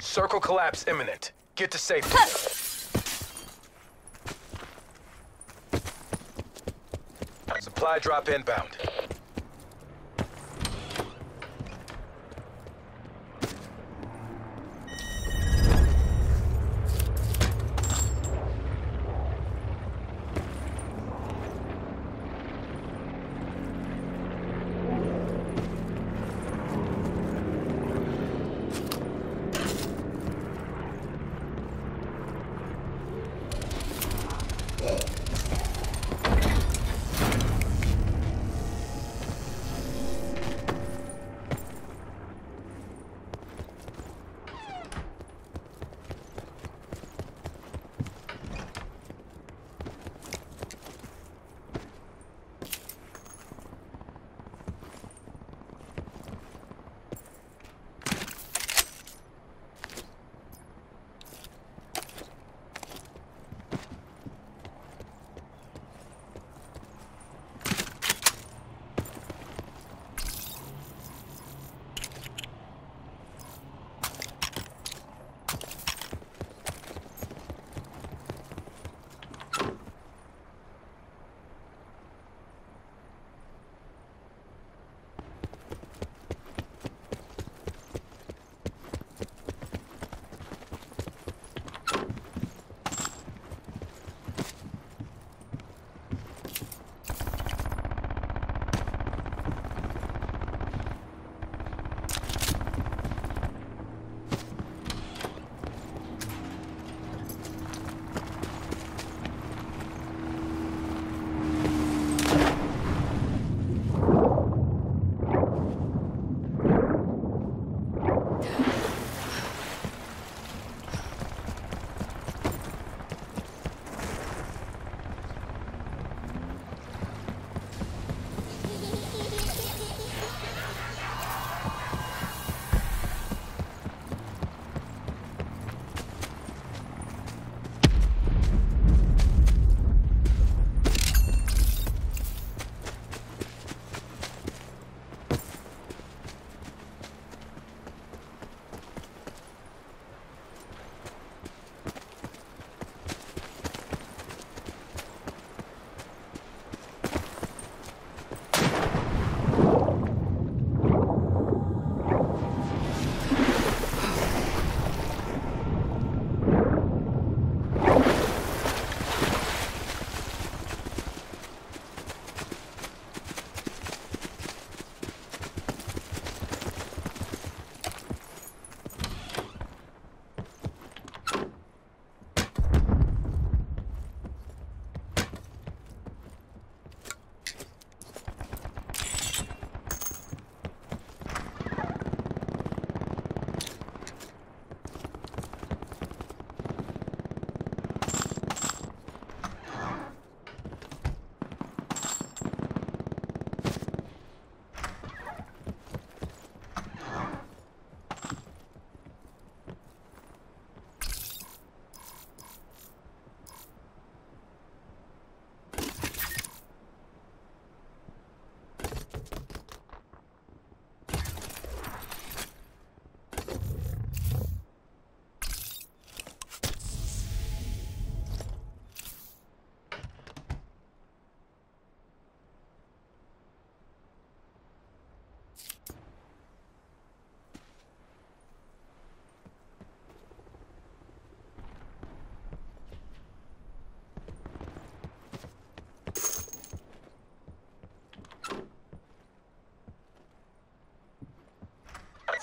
Circle collapse imminent. Get to safety. Supply drop inbound.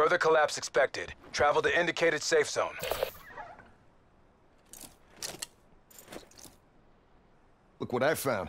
Further collapse expected. Travel to indicated safe zone. Look what I found.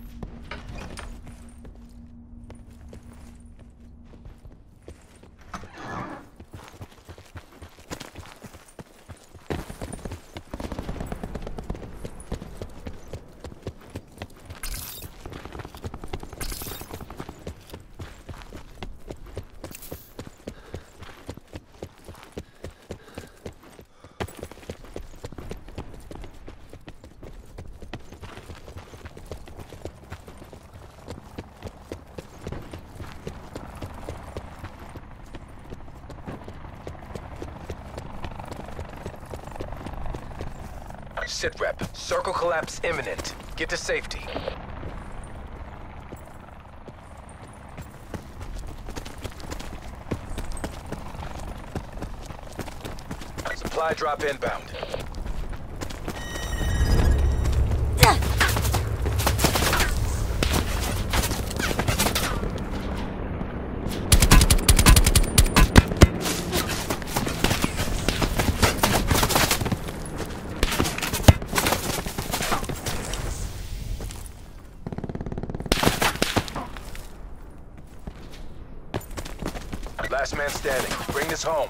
Sit rep. Circle collapse imminent. Get to safety. Supply drop inbound. Standing. Bring this home.